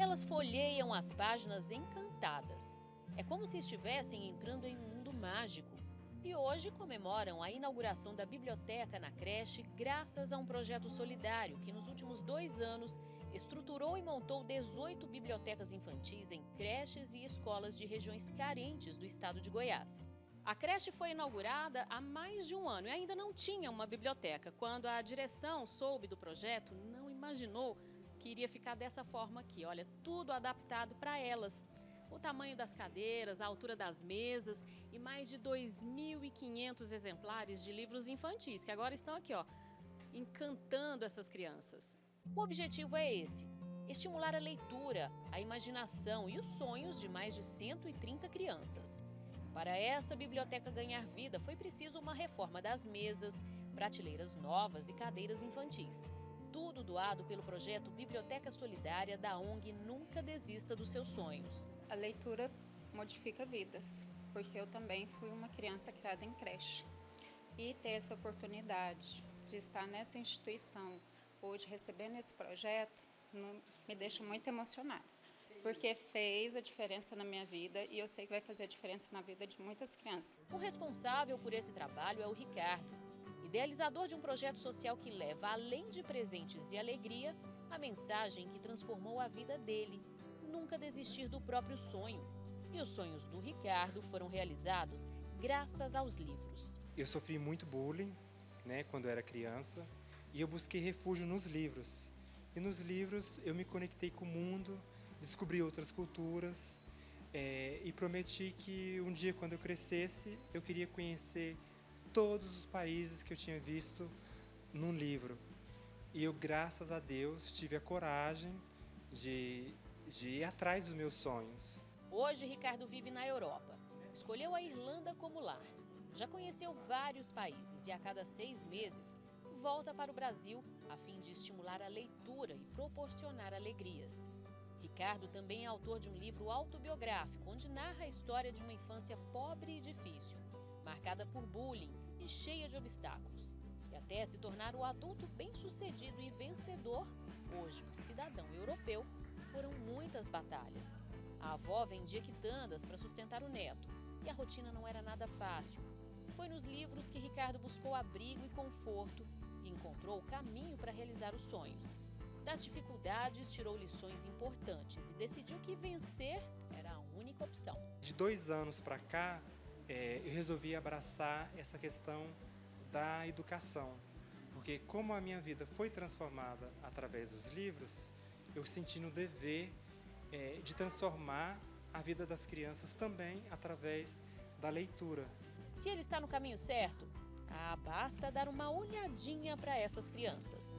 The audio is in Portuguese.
Elas folheiam as páginas encantadas. É como se estivessem entrando em um mundo mágico. E hoje comemoram a inauguração da biblioteca na creche graças a um projeto solidário que, nos últimos dois anos, estruturou e montou 18 bibliotecas infantis em creches e escolas de regiões carentes do estado de Goiás. A creche foi inaugurada há mais de um ano e ainda não tinha uma biblioteca. Quando a direção soube do projeto, não imaginou que iria ficar dessa forma aqui. Olha, tudo adaptado para elas o tamanho das cadeiras, a altura das mesas e mais de 2.500 exemplares de livros infantis, que agora estão aqui, ó, encantando essas crianças. O objetivo é esse, estimular a leitura, a imaginação e os sonhos de mais de 130 crianças. Para essa biblioteca ganhar vida, foi preciso uma reforma das mesas, prateleiras novas e cadeiras infantis tudo doado pelo projeto Biblioteca Solidária da ONG Nunca Desista dos Seus Sonhos. A leitura modifica vidas, porque eu também fui uma criança criada em creche. E ter essa oportunidade de estar nessa instituição, hoje recebendo esse projeto, me deixa muito emocionada. Porque fez a diferença na minha vida e eu sei que vai fazer a diferença na vida de muitas crianças. O responsável por esse trabalho é o Ricardo, idealizador de um projeto social que leva, além de presentes e alegria, a mensagem que transformou a vida dele: nunca desistir do próprio sonho. E os sonhos do Ricardo foram realizados graças aos livros. Eu sofri muito bullying, né, quando era criança, e eu busquei refúgio nos livros. E nos livros eu me conectei com o mundo, descobri outras culturas é, e prometi que um dia, quando eu crescesse, eu queria conhecer todos os países que eu tinha visto num livro. E eu, graças a Deus, tive a coragem de, de ir atrás dos meus sonhos. Hoje, Ricardo vive na Europa. Escolheu a Irlanda como lar. Já conheceu vários países e a cada seis meses volta para o Brasil a fim de estimular a leitura e proporcionar alegrias. Ricardo também é autor de um livro autobiográfico onde narra a história de uma infância pobre e difícil marcada por bullying e cheia de obstáculos. E até se tornar o adulto bem-sucedido e vencedor, hoje um cidadão europeu, foram muitas batalhas. A avó vendia quitandas para sustentar o neto e a rotina não era nada fácil. Foi nos livros que Ricardo buscou abrigo e conforto e encontrou o caminho para realizar os sonhos. Das dificuldades, tirou lições importantes e decidiu que vencer era a única opção. De dois anos para cá, é, eu resolvi abraçar essa questão da educação, porque como a minha vida foi transformada através dos livros, eu senti no dever é, de transformar a vida das crianças também através da leitura. Se ele está no caminho certo, ah, basta dar uma olhadinha para essas crianças.